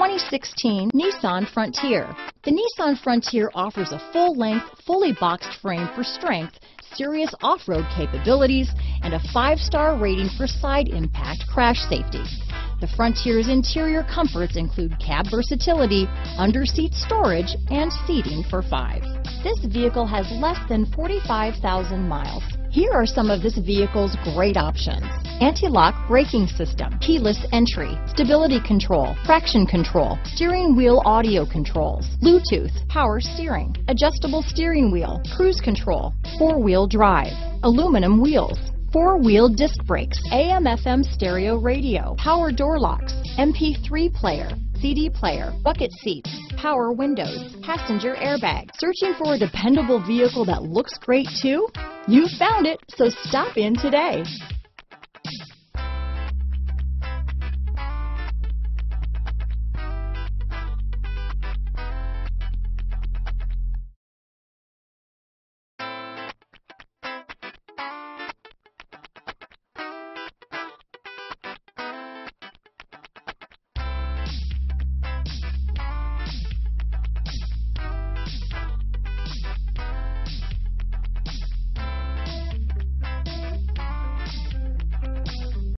2016 Nissan Frontier. The Nissan Frontier offers a full-length, fully boxed frame for strength, serious off-road capabilities, and a five-star rating for side impact crash safety. The Frontier's interior comforts include cab versatility, under-seat storage, and seating for five. This vehicle has less than 45,000 miles. Here are some of this vehicle's great options. Anti-lock braking system, keyless entry, stability control, traction control, steering wheel audio controls, Bluetooth, power steering, adjustable steering wheel, cruise control, four-wheel drive, aluminum wheels, four-wheel disc brakes, AM FM stereo radio, power door locks, MP3 player, CD player, bucket seats, power windows, passenger airbag. Searching for a dependable vehicle that looks great too? You found it, so stop in today.